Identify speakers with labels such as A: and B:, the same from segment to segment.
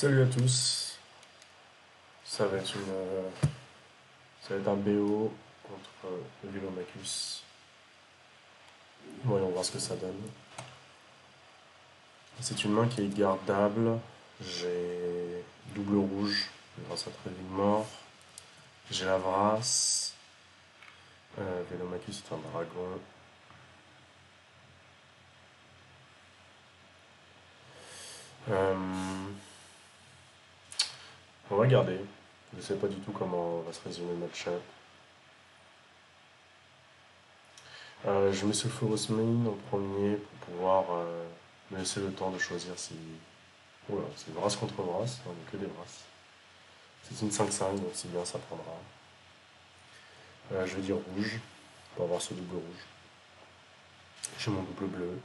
A: Salut à tous. Ça va être une, euh, ça va être un BO contre euh. Voyons voir ce que ça donne. C'est une main qui est gardable. J'ai double rouge grâce à Tréville mort. J'ai la Vrasse. Euh, Vélomachus est un dragon. Euh, on va garder. Je ne sais pas du tout comment va se résumer le match-up. Euh, je mets Sulfurous Main en premier pour pouvoir euh, me laisser le temps de choisir si. Oula, c'est brasse contre brasse, on n'est que des brasses. C'est une 5-5, donc c'est bien, ça prendra. Euh, je vais dire rouge, pour avoir ce double rouge. J'ai mon double bleu.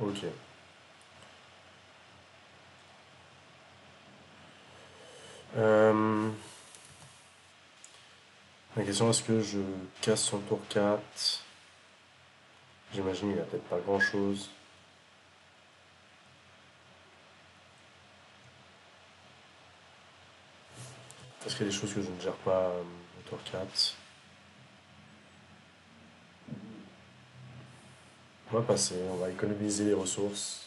A: Ok. Euh, La question est-ce que je casse son tour 4 J'imagine il a peut-être pas grand chose. Parce qu'il y a des choses que je ne gère pas euh, au tour 4. On va passer, on va économiser les ressources.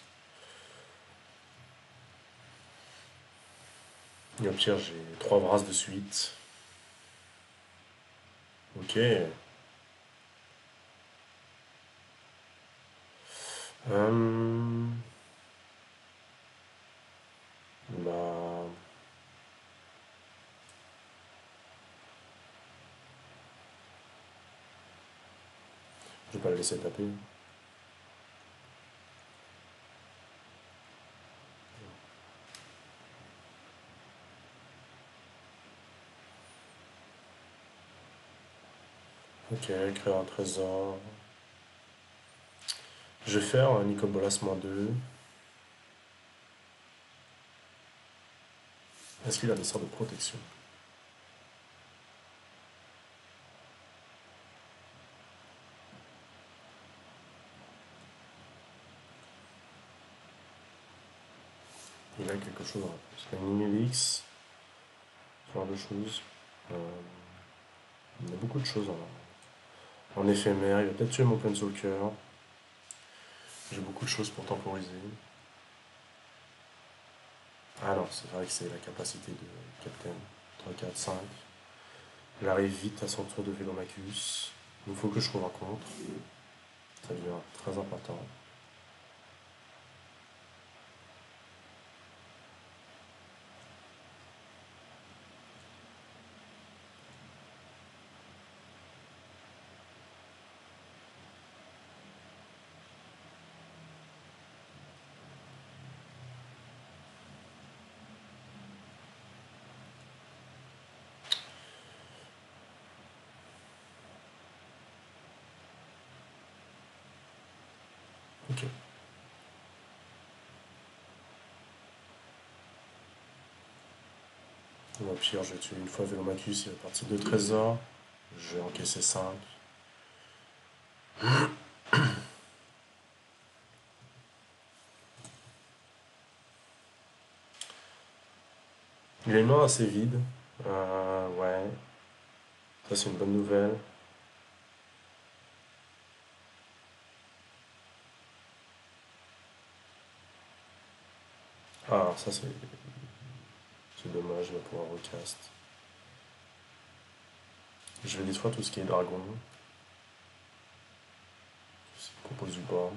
A: Et au pire, j'ai trois brasses de suite. Ok. Euh... Bah... Je vais pas le laisser taper. Ok, créer un trésor. Je vais faire un Nicobolas 2. Est-ce qu'il a des sorts de protection? Il a quelque chose en plus. Il a une Imélix, ce genre de choses. Euh, il y a beaucoup de choses en, en éphémère. Il va peut-être tuer mon Planeswalker. J'ai beaucoup de choses pour temporiser. Non, c'est vrai que c'est la capacité de Captain. 3, 4, 5. Il arrive vite à son tour de Vélomachus. Il faut que je trouve un contre. Ça devient très important. Ok. Au pire, tuer une fois Vélomachus, il va partir de trésors. Je vais encaisser 5. Il a une main assez vide. Euh, ouais. Ça, c'est une bonne nouvelle. Ah, ça, c'est. C'est dommage, je vais pouvoir recast. Je vais détruire tout ce qui est dragon. Tout ce qui compose du borne.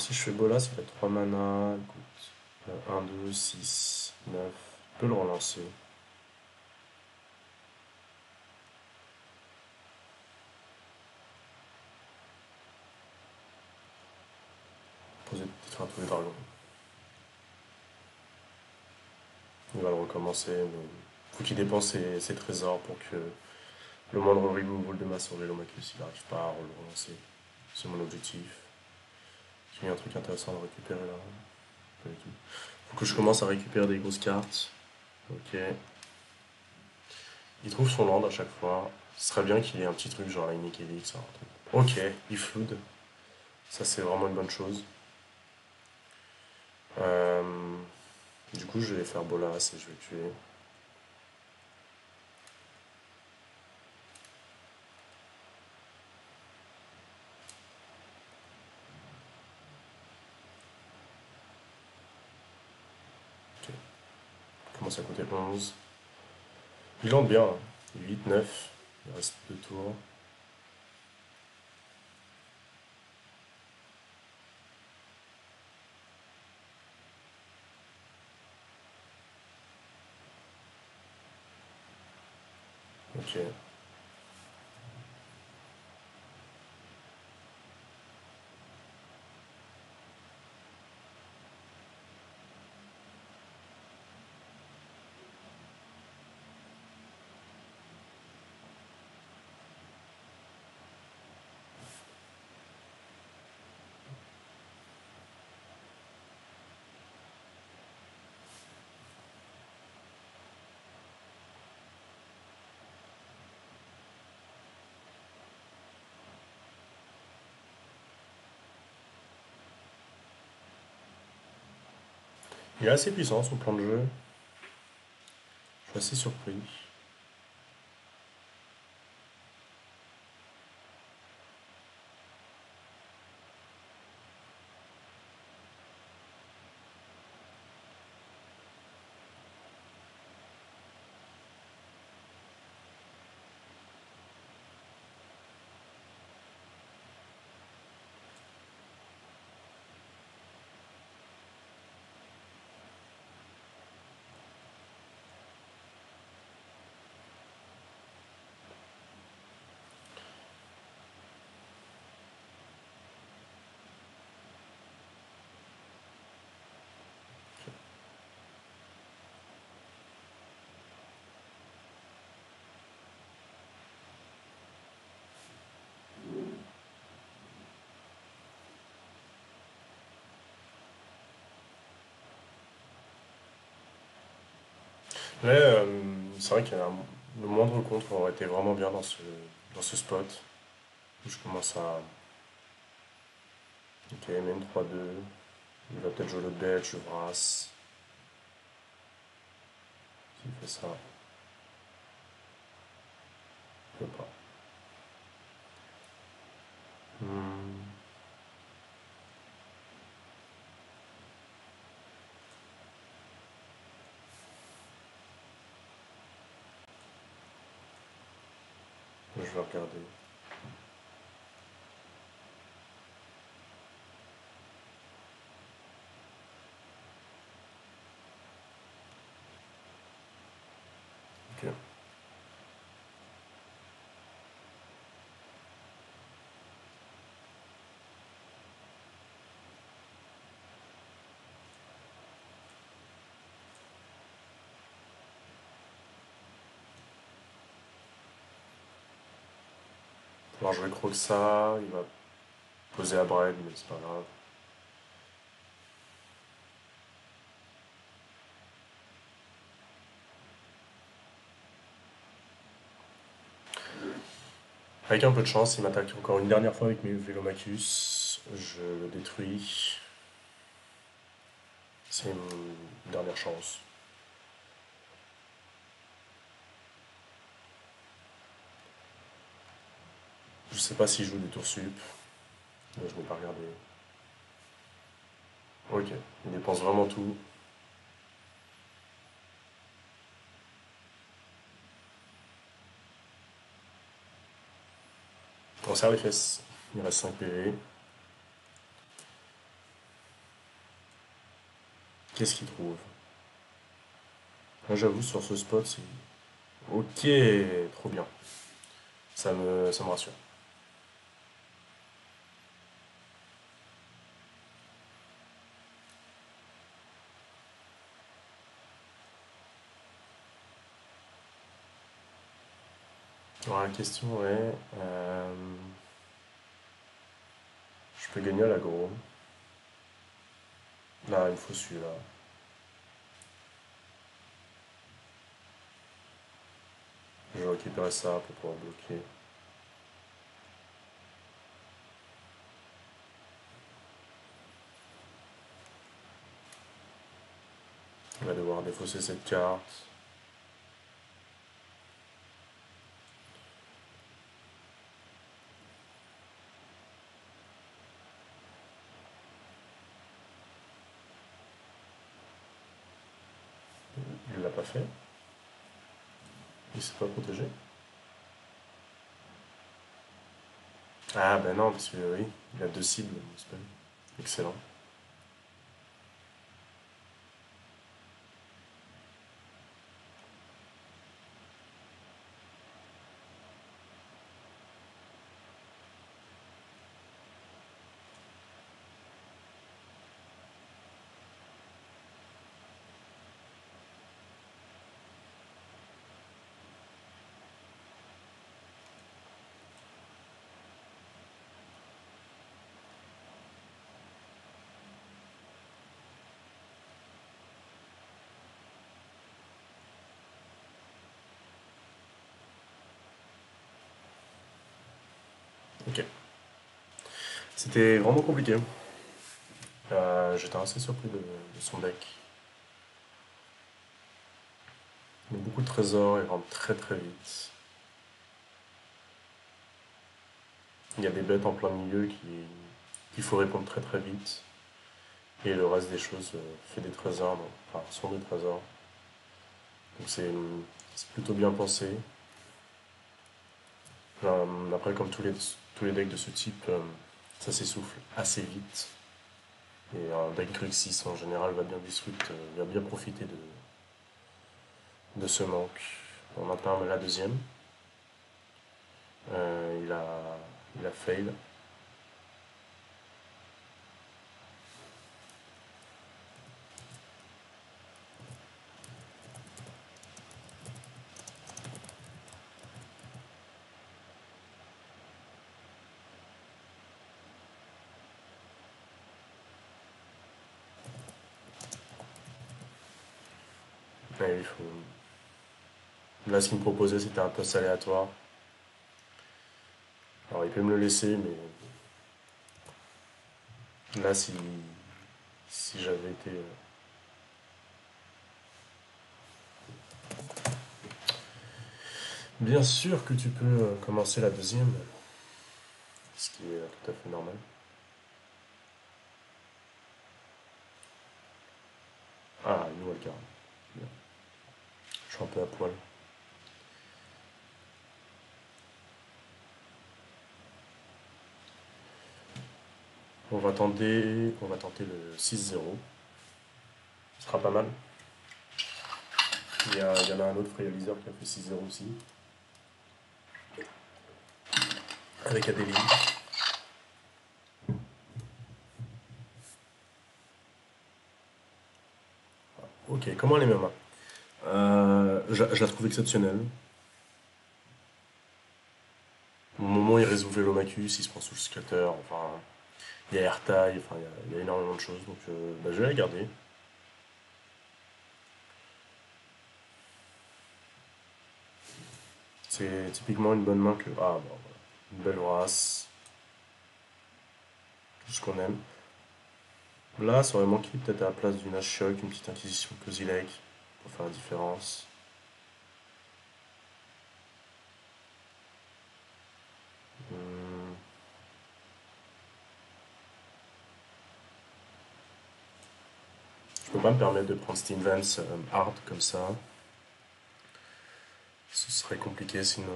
A: Si je fais bolas, il a 3 mana. Écoute. 1, 2, 6, 9. Je peux le relancer. Poser détruire tous les dragons. Il va le recommencer, mais faut qu'il dépense ses, trésors pour que Le moindre removal de masse sur Vélomachus, il n'arrive pas à le relancer. C'est mon objectif. Qu'il y a un truc intéressant à récupérer là Pas du tout. Faut que je commence à récupérer des grosses cartes. Ok. Il trouve son land à chaque fois. Ce serait bien qu'il ait un petit truc genre la Elix. Ok, il flood. Ça c'est vraiment une bonne chose. Euh, du coup je vais faire bolas et je vais tuer. Ok. Commence à coûter 11. Il lance bien. 8, hein. 9. Il reste deux tours. Ok. Il est assez puissant son plan de jeu. Je suis assez surpris. Mais euh, c'est vrai qu'il y a le moindre contre aurait été vraiment bien dans ce, dans ce spot. Je commence à. Ok, même 3-2. Il va peut-être jouer le bête, je brasse. S'il fait ça. Je peux pas. Hmm. Je vais regarder. Ok. Alors je vais croquer ça, il va poser à Brad, mais c'est pas grave. Avec un peu de chance, il m'attaque encore une dernière fois avec mes Vélomachus. Je le détruis. C'est une dernière chance. Sais pas s'il joue des tours sup. Je n'ai pas regardé. Ok, il dépense vraiment tout. On serre les fesses. Il reste 5 PV. Qu'est-ce qu'il trouve? Moi j'avoue sur ce spot c'est. Ok, trop bien. Ça me, ça me rassure. Question est, euh, je peux gagner à l'agro. Là, il me faut celui-là. Je vais récupérer ça pour pouvoir bloquer. On va devoir défausser cette carte. Il l'a pas fait. Il s'est pas protégé. Ah ben non, parce que oui, il a deux cibles, Excellent. Ok. C'était vraiment compliqué. Euh, J'étais assez surpris de, son deck. Il a beaucoup de trésors, il rentre très très vite. Il y a des bêtes en plein milieu qui qu'il faut répondre très très vite. Et le reste des choses euh, fait des trésors, enfin sont des trésors. Donc c'est plutôt bien pensé. Euh, après, comme tous les, tous les decks de ce type, ça s'essouffle assez vite. Et un deck Grixis en général va bien, euh, va bien profiter de, ce manque. On maintenant la deuxième. il, a, il a fail. Là, ce qu'il me proposait, c'était un poste aléatoire. Alors, il peut me le laisser, mais là, si, si j'avais été. Euh, Bien sûr que tu peux euh, commencer la deuxième, ce qui est tout à fait normal. Ah, une nouvelle un peu à poil. On va tenter, on va tenter le 6-0. Ce sera pas mal. Il y, en a un autre réaliseur qui a fait 6-0 aussi. Avec Adélie. Ok, comment les mêmes euh, je, la trouve exceptionnelle. Au moment où il résout l'Omacus, il se prend sous le scatter, enfin, il y a AirTie, enfin, il y a, énormément de choses, donc euh, bah, je vais la garder. C'est typiquement une bonne main que. Ah, bon, une belle race. Tout ce qu'on aime. Là, ça aurait manqué peut-être à la place d'une Ashiok, une petite inquisition Kozilek pour faire la différence. Pas me permettre de prendre Steam Vance euh, hard comme ça. Ce serait compliqué sinon.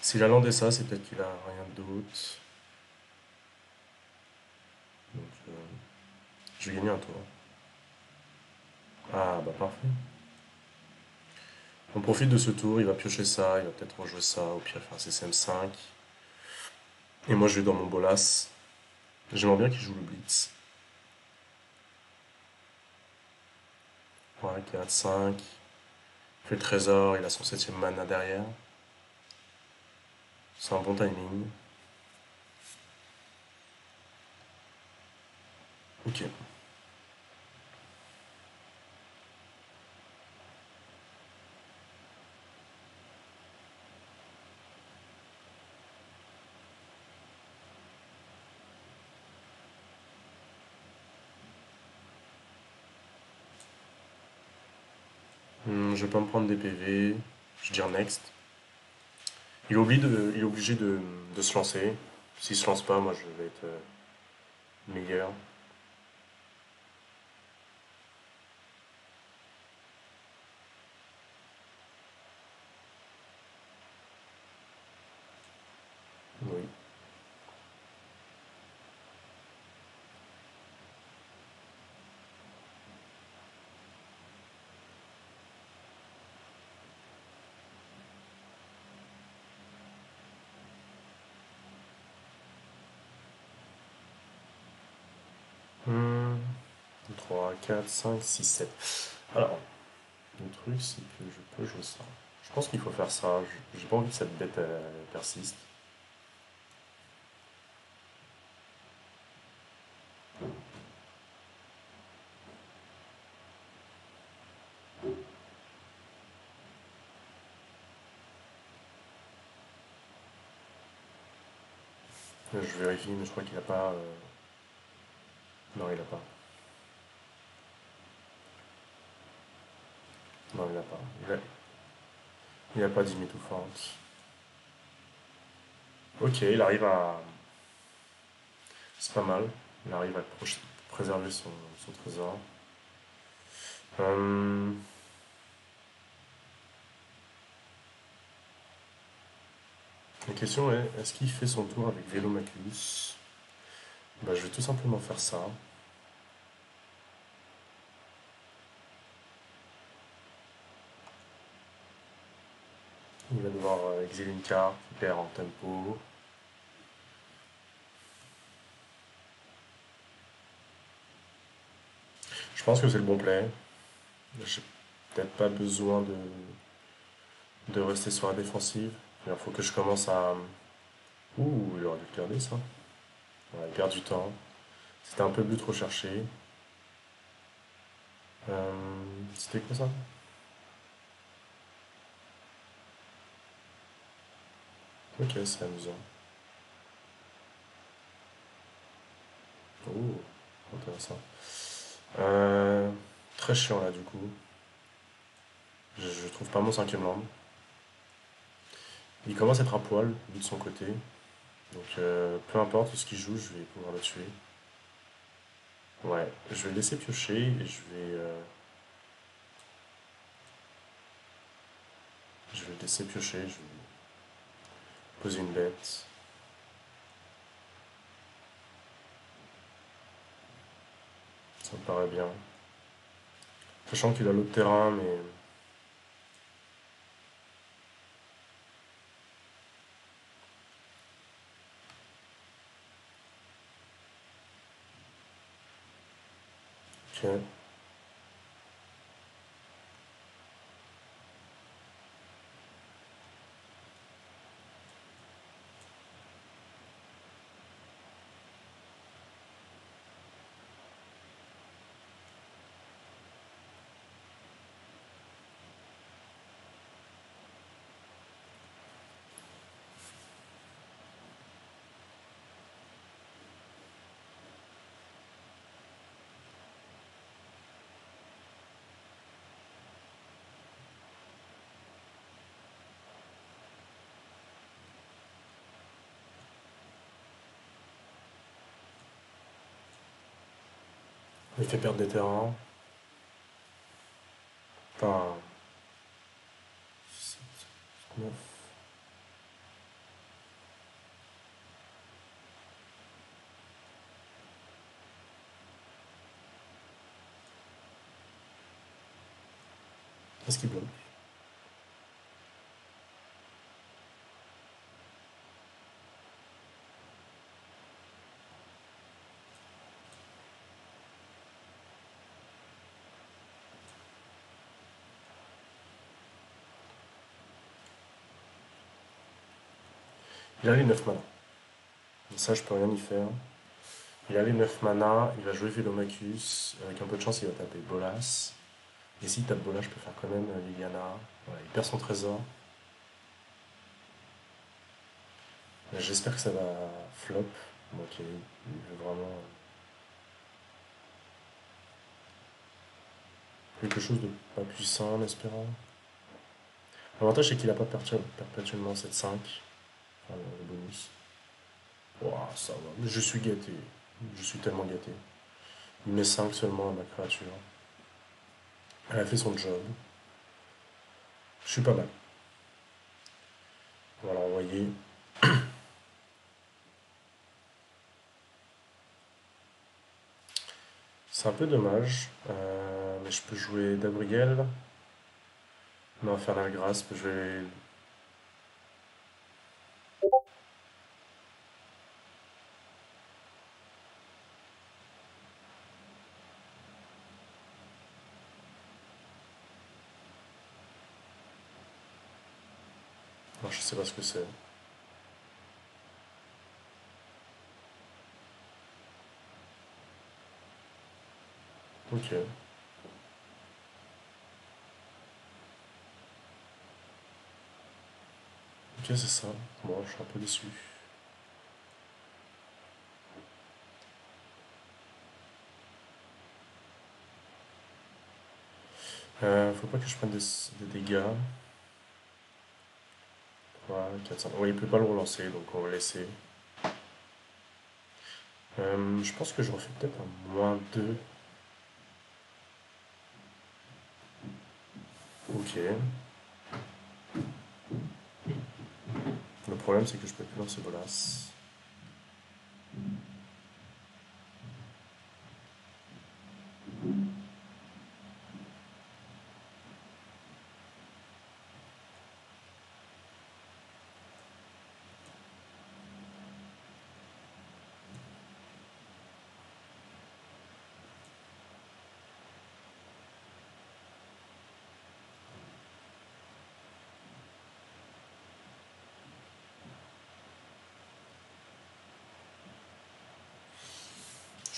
A: S'il a landé ça, c'est peut-être qu'il a rien d'autre. Donc, euh, je vais gagner un tour. Ah, bah parfait. On profite de ce tour, il va piocher ça, il va peut-être rejouer ça, au pire faire CCM5. Et moi je vais dans mon bolas. J'aimerais bien qu'il joue le blitz. Ouais, 4, 5. Il fait le trésor, il a son septième mana derrière. C'est un bon timing. Ok. Hmm, je vais pas me prendre des PV. Je vais dire next. Il de, est obligé de se lancer. S'il se lance pas, moi je vais être euh, meilleur. Oui. Hmm, 3, 4, 5, 6, 7. Alors, le truc c'est que je peux jouer ça. Je pense qu'il faut faire ça. J'ai pas envie que cette bête elle, persiste. Je vérifie, mais je crois qu'il a pas. euh, Non, il a pas. Non, il a pas. Il a, il a pas d'imite ou forte. Ok, il arrive à. C'est pas mal. Il arrive à préserver son, trésor. Euh, La question est, est-ce qu'il fait son tour avec Vélomachus Bah, je vais tout simplement faire ça. Il va devoir euh, exiler une carte, il perd en tempo. Je pense que c'est le bon play. J'ai peut-être pas besoin de, de rester sur la défensive. Il faut que je commence à... Ouh, il aurait dû le garder ça. Il perd du temps. C'était un peu but trop cherché. Euh, C'était quoi ça? Ok, c'est amusant. Ouh, intéressant. Euh, très chiant là du coup. Je, trouve pas mon cinquième land. Il commence à être à poil, lui de son côté. Donc euh, peu importe ce qu'il joue, je vais pouvoir le tuer. Ouais, je vais le laisser piocher et je vais, euh, je vais le laisser piocher. Je vais une bête. Ça me paraît bien. Sachant qu'il a l'autre terrain, mais ok. Il fait perdre des terrains. Enfin, 9. Est-ce qu'il bloque? Il a les 9 mana. Et ça, je peux rien y faire. Il a les 9 mana, il va jouer Vélomachus. Avec un peu de chance, il va taper Bolas. Et s'il tape Bolas, je peux faire quand même Liliana. Voilà, il perd son trésor. J'espère que ça va flop. Ok, il veut vraiment. Quelque chose de pas puissant en espérant. L'avantage c'est qu'il n'a pas perpétuellement 7-5. Le bonus. Ça va. Je suis gâté. Je suis tellement gâté. Il met 5 seulement à ma créature. Elle a fait son job. Je suis pas mal. On va l'envoyer. C'est un peu dommage, euh, mais je peux jouer Gabriel. Non, faire la grâce, je vais... Non, je sais pas ce que c'est. Ok. Ok, c'est ça. Bon, je suis un peu déçu. Euh, faut pas que je prenne des, dégâts. 3, 4, 5. Oui, il peut pas le relancer, donc on va laisser. Euh, je pense que je refais peut-être un moins 2. Ok. Le problème, c'est que je peux plus lancer Bolas.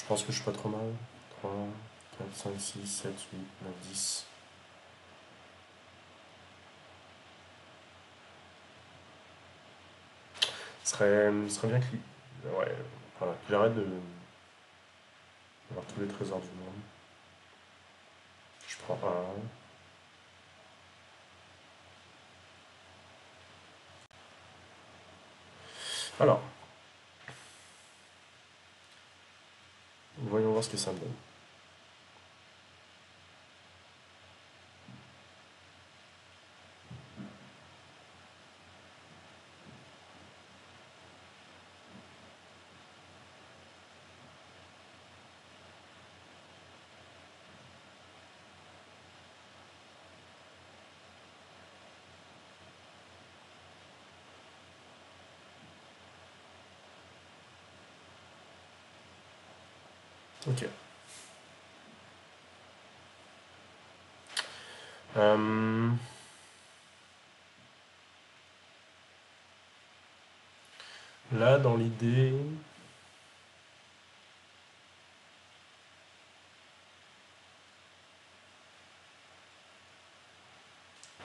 A: Pense que je suis pas trop mal. 3, 4, 5, 6, 7, 8, 9, 10. Ce serait, serait bien qu'il ouais, voilà, qu arrête de tous les trésors du monde. Je prends un. Alors, Voyons voir ce que ça me donne. Ok. Euh, là, dans l'idée...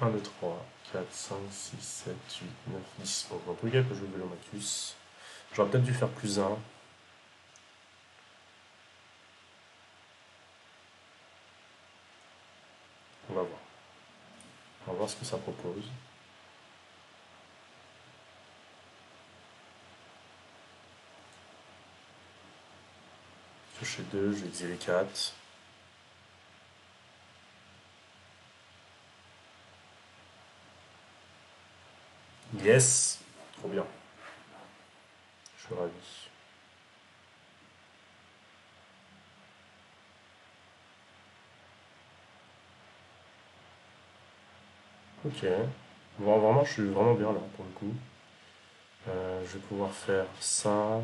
A: Un, 2, 3, 4, 5, 6, 7, 8, 9, 10. Bon, en tout cas, que je vais le. J'aurais peut-être dû faire plus 1. On va voir. On va ce que ça propose. Piocher 2, je vais exiler 4. Yes Trop bien. Je suis. Ok. Bon, vraiment, je suis vraiment bien là pour le coup. Euh, je vais pouvoir faire ça.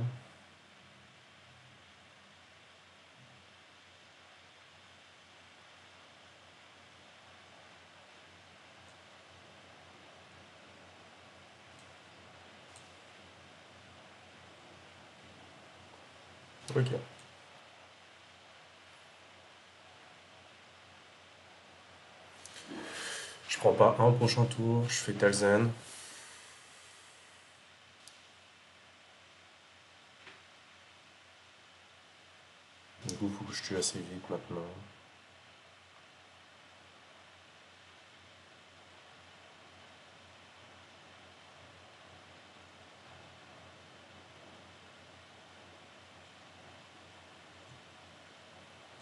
A: Ok. Je prends pas un prochain tour, je fais Talzen. Du coup, faut que je tue assez vite maintenant.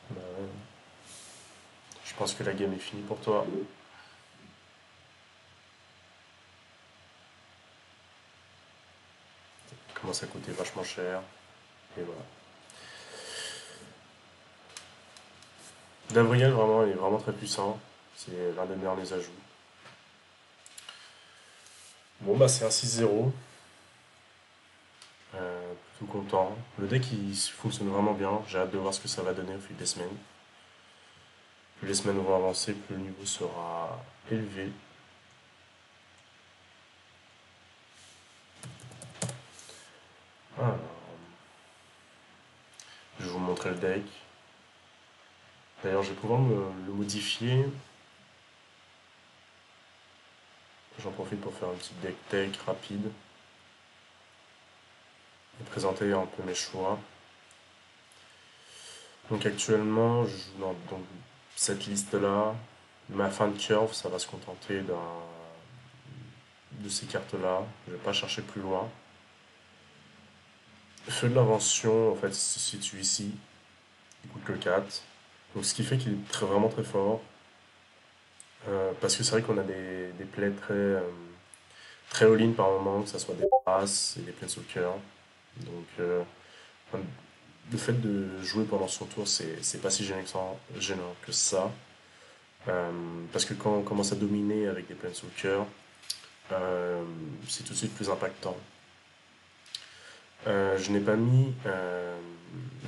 A: Bah. Je pense que la game est finie pour toi. Ça commence à vachement cher. Et voilà. Gabriel, vraiment, il est vraiment très puissant. C'est l'un des derniers ajouts. Bon, bah, c'est un 6-0. Euh, plutôt content. Le deck, il fonctionne vraiment bien. J'ai hâte de voir ce que ça va donner au fil des semaines. Plus les semaines vont avancer, plus le niveau sera élevé. Je vais vous montrer le deck. D'ailleurs, je vais pouvoir me le modifier. J'en profite pour faire un petit deck tech rapide et présenter un peu mes choix. Donc actuellement, je joue dans cette liste-là. Ma fin de curve, ça va se contenter de ces cartes-là. Je vais pas chercher plus loin. Feu de l'invention, en fait, se situe ici. Il coûte que 4. Donc ce qui fait qu'il est très, vraiment très fort. Euh, parce que c'est vrai qu'on a des, des plays très, euh, très all-in par moment, que ce soit des passes et des plays au cœur. Donc euh, le fait de jouer pendant son tour, c'est pas si gênant, que ça. Euh, parce que quand on commence à dominer avec des plaines au cœur, c'est tout de suite plus impactant. Euh, je n'ai pas mis euh,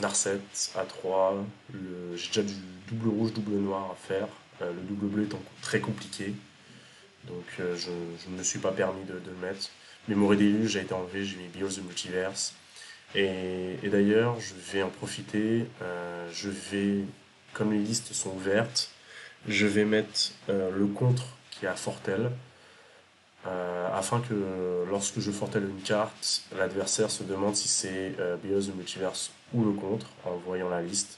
A: Narset à 3. le- J'ai déjà du double rouge, double noir à faire. Euh, le double bleu étant très compliqué. Donc euh, je ne me suis pas permis de, le mettre. Mémoire déluge a été enlevé, j'ai mis Bios de Multiverse. Et, et d'ailleurs, je vais en profiter. je vais, comme les listes sont ouvertes, je vais mettre le contre qui est à Fortel. Euh, afin que lorsque je fortelle une carte, l'adversaire se demande si c'est euh, Bios de Multiverse ou le contre en voyant la liste.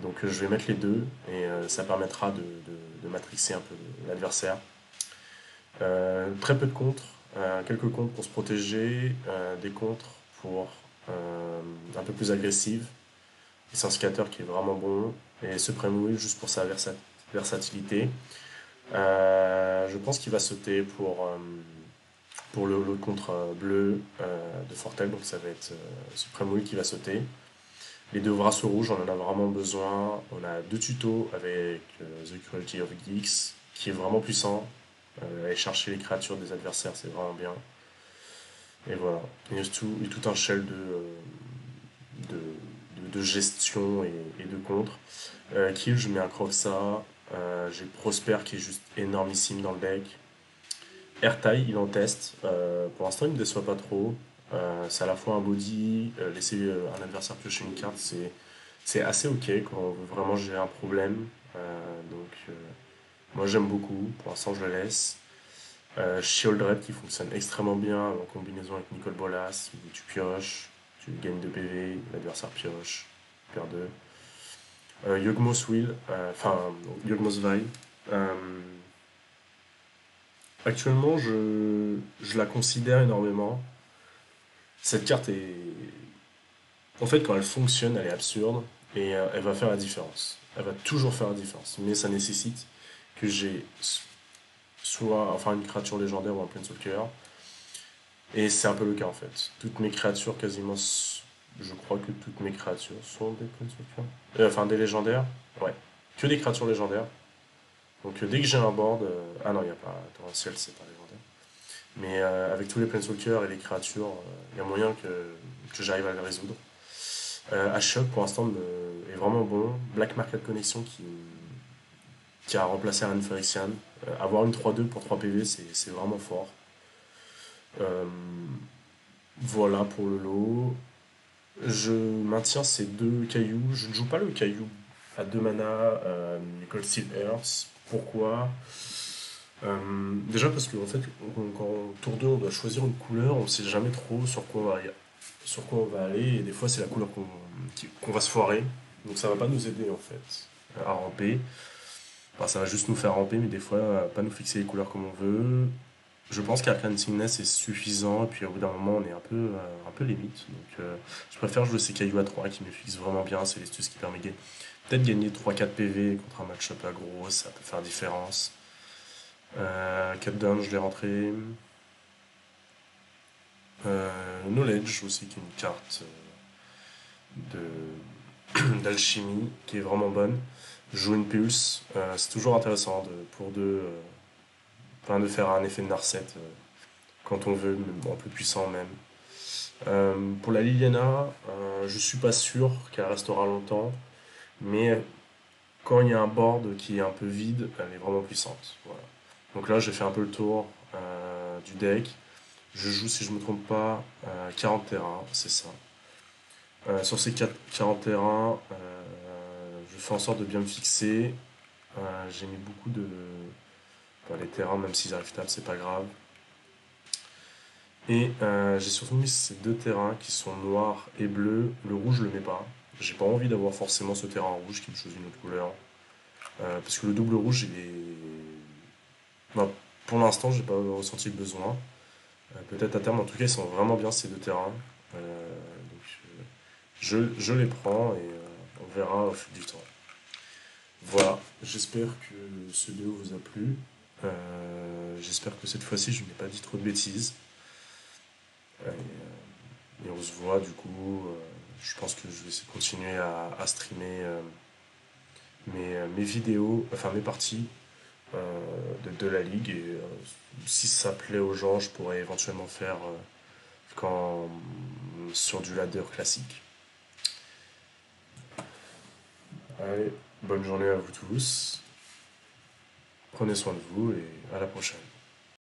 A: Donc euh, je vais mettre les deux et ça permettra de, matrixer un peu l'adversaire. Très peu de contres, quelques contres pour se protéger, des contres pour un peu plus agressives. Et un skater qui est vraiment bon. Et Supreme Will juste pour sa versa- versatilité. Euh, je pense qu'il va sauter pour, euh, pour le, contre bleu euh, de Fortel, donc ça va être Supreme qui va sauter. Les deux braceaux rouges, on en a vraiment besoin. On a deux tutos avec The Cruelty of Geeks, qui est vraiment puissant. Aller chercher les créatures des adversaires, c'est vraiment bien. Et voilà. Il y a tout, un shell de, de, de- gestion et, de contre. Kill, je mets un Croxa. Euh, J'ai Prosper qui est juste énormissime dans le deck. Airtie, il en teste. Euh, pour l'instant, il ne me déçoit pas trop. Euh, c'est à la fois un body, laisser un adversaire piocher une carte, c'est assez ok quand on veut vraiment gérer un problème. Donc, moi j'aime beaucoup. Pour l'instant, je le laisse. Euh, Shieldred qui fonctionne extrêmement bien en combinaison avec Nicole Bolas, tu pioches, tu gagnes 2 PV, l'adversaire pioche, tu perds 2. Euh, Yogmos Will, euh, enfin Yogmos Vi. Euh, actuellement, je, je la considère énormément. Cette carte est. En fait, quand elle fonctionne, elle est absurde et elle va faire la différence. Elle va toujours faire la différence, mais ça nécessite que j'ai soit enfin une créature légendaire ou un Planeswalker. Et c'est un peu le cas en fait. Toutes mes créatures, quasiment, je crois que toutes mes créatures sont des Planeswalkers. Euh, enfin, des légendaires, ouais. Que des créatures légendaires. Donc euh, dès que j'ai un board. euh, Ah non, il n'y a pas. Torrentiel, c'est pas légendaire. Mais avec tous les Planeswalkers et les créatures, il y a moyen que, que j'arrive à les résoudre. Euh, Ashok, pour l'instant, est vraiment bon. Black Market Connection qui, qui a remplacé Aaron Phyrexian. Avoir une 3-2 pour 3 PV, c'est vraiment fort. Voilà pour le lot. Je maintiens ces deux cailloux. Je ne joue pas le caillou à deux mana, euh, Nicole Steel Earth. Pourquoi? Euh, Déjà parce que en fait, quand tour 2 on doit choisir une couleur, on ne sait jamais trop sur quoi on va, aller- et des fois c'est la couleur qu'on va se foirer. Donc ça va pas nous aider en fait à ramper. Enfin, ça va juste nous faire ramper, mais des fois euh, pas nous fixer les couleurs comme on veut. Je pense qu'Arcane Signes est suffisant, et puis au bout d'un moment on est un peu, euh, un peu limite. Donc euh, je préfère jouer ces cailloux à 3 qui me fixent vraiment bien, c'est l'astuce qui permet de peut-être gagner 3-4 PV contre un match-up aggro, ça peut faire différence. Euh, 4 down, je l'ai rentré. Euh, Knowledge aussi, qui est une carte de d'alchimie qui est vraiment bonne. Jouer une pulse, c'est toujours intéressant de, pour deux, de faire un effet de Narset euh, quand on veut, en plus puissant même. Euh, pour la Liliana, euh, je suis pas sûr qu'elle restera longtemps, mais quand il y a un board qui est un peu vide, elle est vraiment puissante. Voilà. Donc là, j'ai fait un peu le tour du deck. Je joue, si je me trompe pas, euh, 40 terrains, c'est ça. Sur ces 4 40 terrains, je fais en sorte de bien me fixer. J'ai mis beaucoup de. Les terrains, même s'ils arrivent table, c'est pas grave. Et euh, j'ai surtout mis ces deux terrains qui sont noirs et bleus. Le rouge, je le mets pas. J'ai pas envie d'avoir forcément ce terrain rouge qui me choisit une autre couleur. Euh, parce que le double rouge, il est. Bah, pour l'instant, j'ai pas ressenti le besoin. Euh, Peut-être à terme, en tout cas, ils sont vraiment bien ces deux terrains. Donc, je, je les prends et on verra au fil du temps. Voilà, j'espère que ce vidéo vous a plu. Euh, j'espère que cette fois-ci, je n'ai pas dit trop de bêtises. Et, euh, on se voit du coup. euh, je pense que je vais continuer à, streamer mes, vidéos, enfin mes parties de, la ligue. Et si ça plaît aux gens, je pourrais éventuellement faire sur du ladder classique. Allez, bonne journée à vous tous. Prenez soin de vous et à la prochaine.